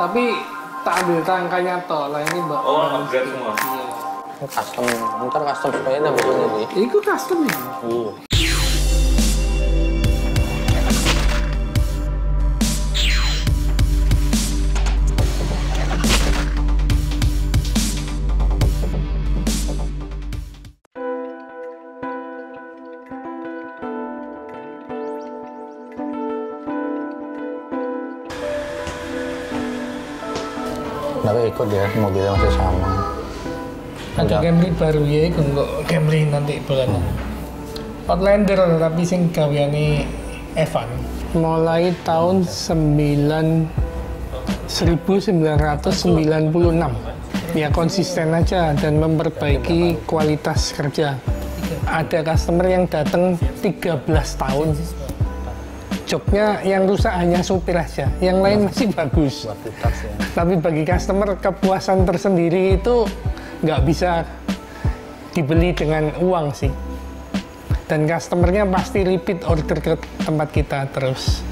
Tapi tak ambil rangkanya toh lah ini mbak. Oh, upgrade semua. Iya. custom ntar custom sepeda begini nih Itu custom ya. uh. Tapi ikut ya, mobilnya masih sama. Ada Camry baru ya, itu kok Camry nanti bulan. Outlander tapi sing gaweane Evan. Mulai tahun 9 1996 ya konsisten aja dan memperbaiki kualitas kerja ada customer yang datang 13 tahun jobnya yang rusak hanya supir aja yang lain masih bagus Kualitas ya. tapi bagi customer kepuasan tersendiri itu nggak bisa dibeli dengan uang sih dan customernya pasti repeat order ke tempat kita terus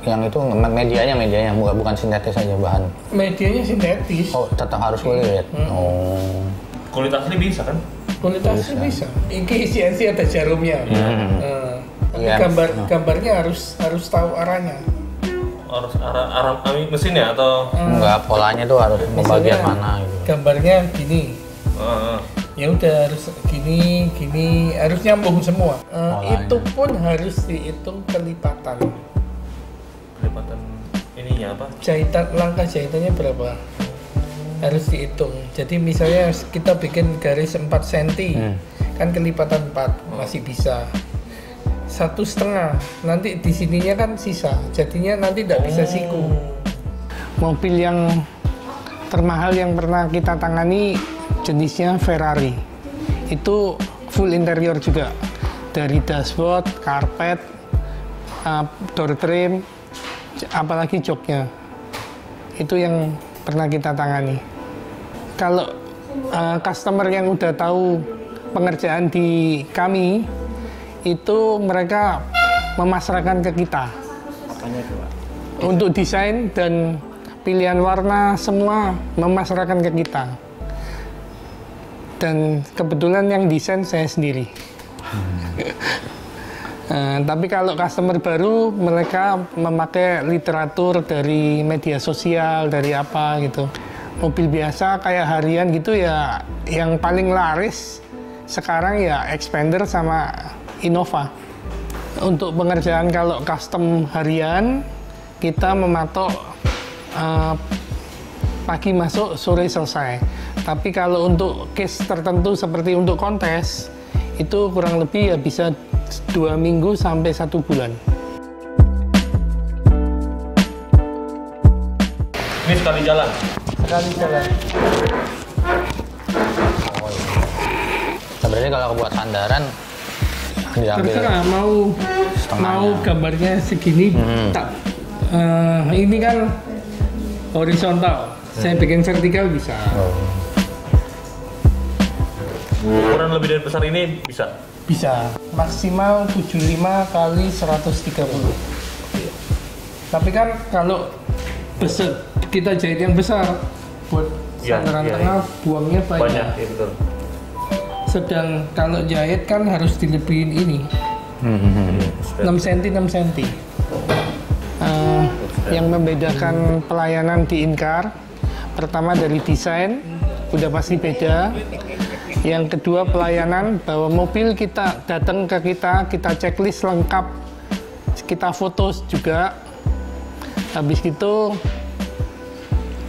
Yang itu medianya medianya bukan bukan sintetis aja bahan. medianya sintetis Oh tetap harus kulit. Oh. Kulit asli bisa kan? Kualitasnya bisa. Ini CNC ada jarumnya. Eh, tapi Iya. gambar gambarnya harus harus tahu arahnya. Harus arah arah mesin ya atau Enggak polanya tuh harus pembagian mana gitu. Gambarnya gini. Ah. Ya udah harus gini, gini, harus nyambung semua. Polanya. itu pun harus dihitung kelipatan. kelipatan ininya apa? Jahitan langkah jahitannya berapa? Harus dihitung. Jadi misalnya kita bikin garis 4 cm, Hmm. kan kelipatan 4 masih bisa. Satu setengah, nanti di sininya kan sisa, jadinya nanti tidak bisa siku. Mobil yang termahal yang pernah kita tangani jenisnya Ferrari. Itu full interior juga, dari dashboard, karpet, uh, door trim, apalagi joknya. Itu yang pernah kita tangani. Kalau uh, customer yang udah tahu pengerjaan di kami, itu mereka memasrahkan ke kita untuk desain dan pilihan warna semua memasrahkan ke kita. Dan kebetulan yang desain saya sendiri. Eh, tapi kalau customer baru mereka memakai literatur dari media sosial dari apa gitu. Mobil biasa kayak harian gitu ya yang paling laris sekarang ya Expander sama Innova. Untuk pengerjaan kalau custom harian kita mematok eh, pagi masuk sore selesai. Tapi kalau untuk case tertentu seperti untuk kontes itu kurang lebih ya bisa dua minggu sampai satu bulan. Ini sekali jalan. sekali jalan. Nah, berarti kalau buat sandaran diambil terserah mau mau gambarnya segini tak eh, ini kan horizontal. Saya bikin vertikal bisa. Oh. Ukuran lebih dari besar ini bisa. bisa maksimal 75 kali 130 tapi kan kalau besar kita jahit yang besar buat Iya, sandaran iya, tengah buangnya banyak. Banyak, ya betul. sedang kalau jahit kan harus dilebihin ini Hmm. 6 cm 6 cm Eh, yang membedakan pelayanan di Inkar pertama dari desain udah pasti beda yang kedua pelayanan bahwa mobil kita datang ke kita kita checklist lengkap kita foto juga habis itu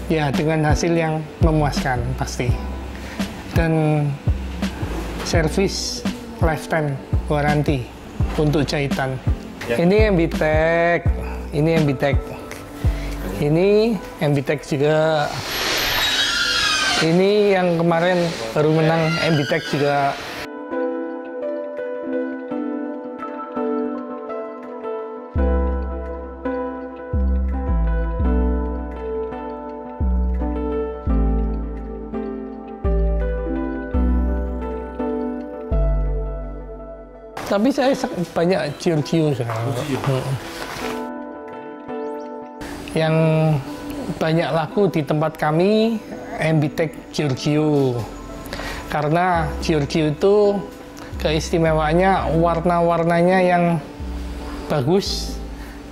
ya dengan hasil yang memuaskan pasti dan servis lifetime warranty untuk jahitan. Ya. Ini MBTEK, ini MBTEK. Ini MBTEK juga. Ini yang kemarin baru menang MBTEK juga. Tapi saya banyak Giorgio sekarang. Mm. Yang banyak laku di tempat kami Ambitech Giorgio. Karena Giorgio itu keistimewaannya warna-warnanya yang bagus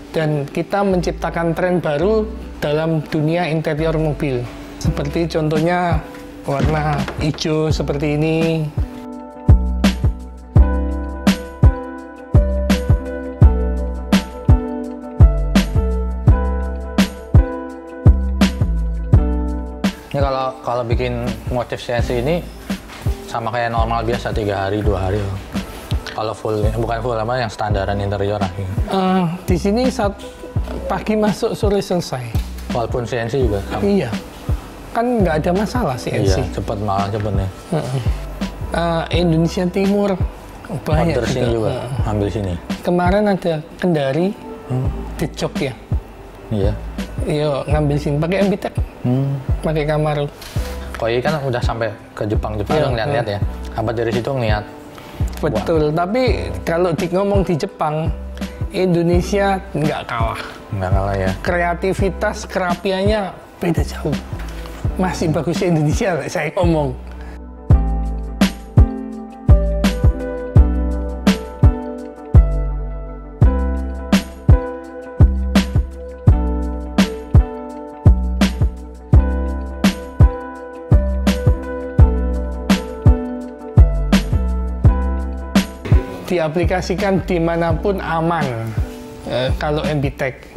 dan kita menciptakan tren baru dalam dunia interior mobil. Seperti contohnya warna hijau seperti ini. Ini kalau kalau bikin motif CNC ini sama kayak normal biasa tiga hari dua hari. Kalau full bukan full apa yang standaran interior gitu. Eh, di sini saat pagi masuk sore selesai. Walaupun CNC juga sama. Iya, kan nggak ada masalah Iya, CNC. cepet malah cepet nih. Eh, Indonesia Timur banyak Order sini juga, Eh, ambil sini. Kemarin ada Kendari, di Jok ya. Iya. Iya ngambil sini pakai Hmm. Pakai Camaro. Koi kan udah sampai ke Jepang-Jepang Iya, ngeliat-liat ya. Apa dari situ ngeliat? Betul, tapi kalau di ngomong di Jepang, Indonesia nggak kalah. Nggak kalah ya. Kreativitas, kerapiannya beda jauh. Masih bagus Indonesia, saya ngomong. Diaplikasikan di mana pun aman eh, kalau Ambitech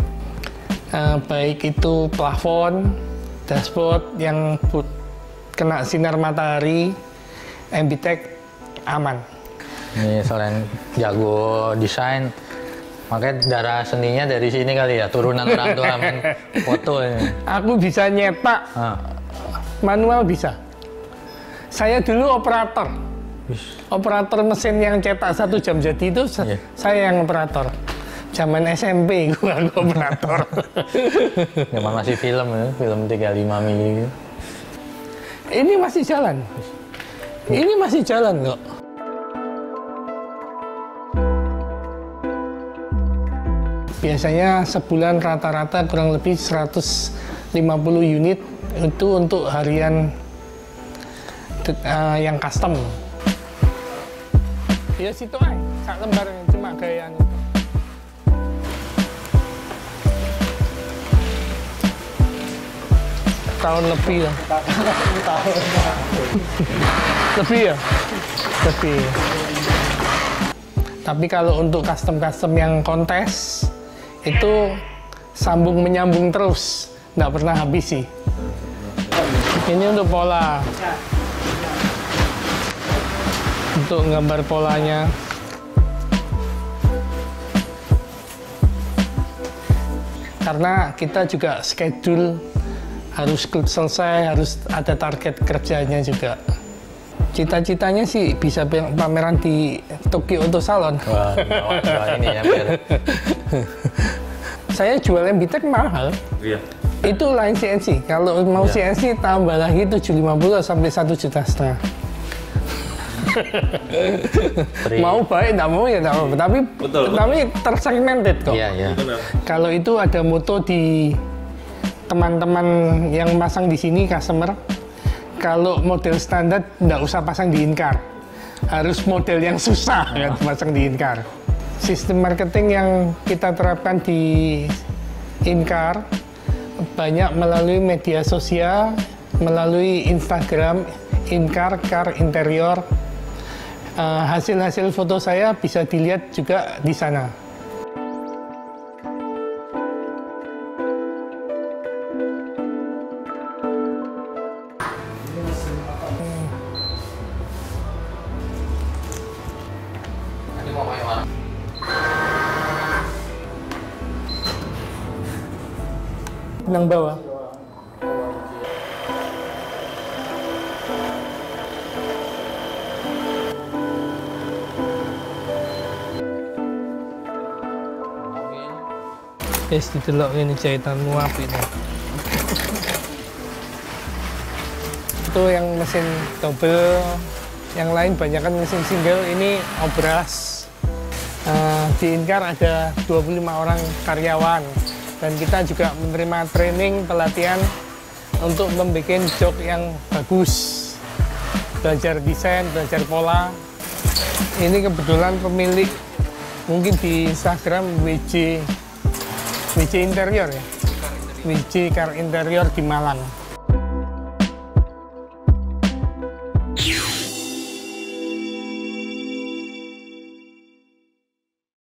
Eh, baik itu plafon dashboard yang put- kena sinar matahari Ambitech aman. Ini selain jago desain, makanya darah seninya dari sini kali ya, turunan orang tua main foto ini. aku bisa nyetak. Ah, manual bisa. Saya dulu operator. Operator mesin yang cetak satu jam jadi itu Iya. saya yang operator. Zaman SMP gua operator. Zaman masih film ya, film 35 mili. Ini masih jalan. Ini masih jalan kok. Biasanya sebulan rata-rata kurang lebih 150 unit itu untuk harian eh, yang custom ya situ aja sak lembar cuma gaya anu. tahun lebih lah lebih ya? Lebih. Tapi kalau untuk custom-custom yang kontes itu sambung menyambung terus. Nggak pernah habis sih. Ini untuk pola untuk gambar polanya karena kita juga schedule harus selesai harus ada target kerjanya juga cita-citanya sih bisa pameran di Tokyo Auto Salon Wah, wah, wah, ini ya, saya jual Ambitech mahal Iya. itu lain CNC kalau mau Iya. CNC tambah lagi 750 sampai 1 juta setengah. Mau baik nggak mau ya nggak apa tapi Betul, betul. tapi tersegmented kok. Iya, iya. Kalau itu ada moto di teman-teman yang pasang di sini customer kalau model standar nggak usah pasang di Inkar harus model yang susah kan pasang di Inkar sistem marketing yang kita terapkan di Inkar banyak melalui media sosial melalui Instagram Inkar Car Interior Eh, hasil-hasil foto saya bisa dilihat juga di sana. Benang bawah Yes, ditelok ini jahitanmu api nih. Itu yang mesin double, yang lain banyak kan mesin single, ini obras. di Inkar ada 25 orang karyawan. Dan kita juga menerima training pelatihan untuk membuat jok yang bagus. Belajar desain, belajar pola. Ini kebetulan pemilik mungkin di Instagram WJ WJ Interior ya? WJ Car Interior di Malang